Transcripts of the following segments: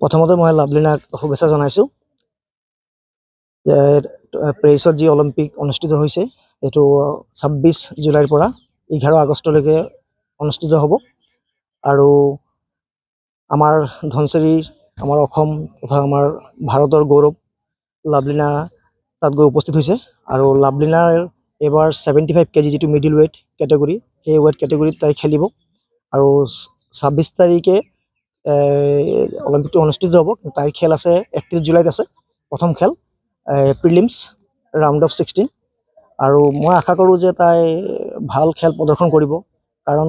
প্ৰথমতে মই লাভলীনাক শুভেচ্ছা জনাইছোঁ যে পেৰিছত যি অলিম্পিক অনুষ্ঠিত হৈছে এইটো ছাব্বিছ জুলাইৰ পৰা এঘাৰ আগষ্টলৈকে অনুষ্ঠিত হ'ব। আৰু আমাৰ ধনচিৰিৰ আমাৰ অসম তথা আমাৰ ভাৰতৰ গৌৰৱ লাভলীনা তাত গৈ উপস্থিত হৈছে। আৰু লাভলীনাৰ এইবাৰ ছেভেণ্টি ফাইভ কেজি যিটো মিডিল ৱেইট কেটেগৰী সেই ৱেইট কেটেগৰীত তাই খেলিব। আৰু ছাব্বিছ তাৰিখে অলিম্পিকটো অনুষ্ঠিত হ'ব তাইৰ খেল আছে একত্ৰিছ জুলাইত আছে প্ৰথম খেল প্ৰিলিমছ ৰাউণ্ড অফ ছিক্সটিন। আৰু মই আশা কৰোঁ যে তাই ভাল খেল প্ৰদৰ্শন কৰিব কাৰণ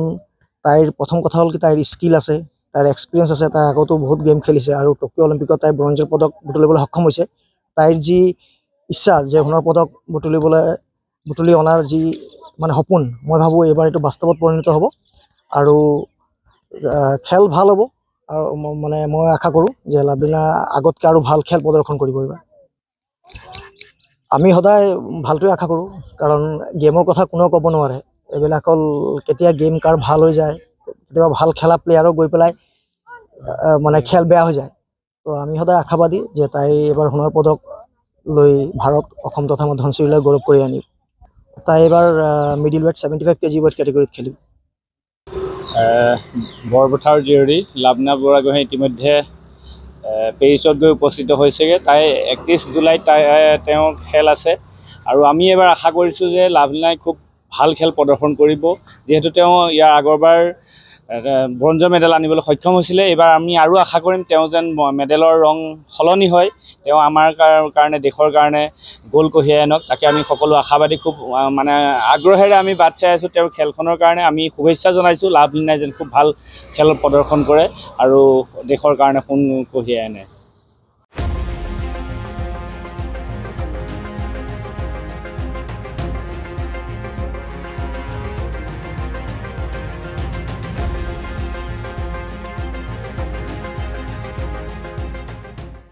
তাইৰ প্ৰথম কথা হ'ল কি তাইৰ স্কিল আছে তাইৰ এক্সপিৰিয়েঞ্চ আছে তাই আগতো বহুত গেম খেলিছে আৰু টকিঅ' অলিম্পিকত তাই ব্ৰঞ্জৰ পদক বুটলিবলৈ সক্ষম হৈছে। তাইৰ যি ইচ্ছা যে সোণৰ পদক বুটলিবলৈ বুটলি অনাৰ যি মানে সপোন মই ভাবোঁ এইবাৰ এইটো বাস্তৱত পৰিণত হ'ব। আৰু খেল ভাল হ'ব আৰু মানে মই আশা কৰোঁ যে লাভলীনা আগতকৈ আৰু ভাল খেল প্ৰদৰ্শন কৰিব এইবাৰ। আমি সদায় ভালটোৱে আশা কৰোঁ কাৰণ গেমৰ কথা কোনেও ক'ব নোৱাৰে। এইবিলাক হ'ল কেতিয়া গেম কাৰ ভাল হৈ যায় কেতিয়াবা ভাল খেলা প্লেয়াৰো গৈ পেলাই মানে খেল বেয়া হৈ যায়। তো আমি সদায় আশাবাদী যে তাই এইবাৰ সোণৰ পদক লৈ ভাৰত অসম তথা আমাৰ ধনচিৰিলৈ গৌৰৱ কৰি আনিব তাই এইবাৰ middle weight seventy five KG weight কেটেগৰীত খেলিব। বৰপথাৰ জীয়ৰী লাভনা বৰাগোহাঁই ইতিমধ্যে পেৰিছত গৈ উপস্থিত হৈছেগৈ। তাই একত্ৰিছ জুলাইত তাই তেওঁৰ খেল আছে। আৰু আমি এইবাৰ আশা কৰিছোঁ যে লাভলীনাই খুব ভাল খেল প্ৰদৰ্শন কৰিব। যিহেতু তেওঁ ইয়াৰ আগৰবাৰ ব্ৰঞ্জৰ মেডেল আনিবলৈ সক্ষম হৈছিলে। এইবাৰ আমি আৰু আশা কৰিম তেওঁ যেন মেডেলৰ ৰং সলনি হয়। তেওঁ আমাৰ কাৰণে দেশৰ কাৰণে গ'ল কঢ়িয়াই আনক। তাকে আমি সকলো আশাবাদী খুব মানে আগ্ৰহেৰে আমি বাট চাই আছোঁ তেওঁৰ খেলখনৰ কাৰণে। আমি শুভেচ্ছা জনাইছোঁ লাভলীনাই যেন খুব ভাল খেল প্ৰদৰ্শন কৰে আৰু দেশৰ কাৰণে সোণ কঢ়িয়াই আনে।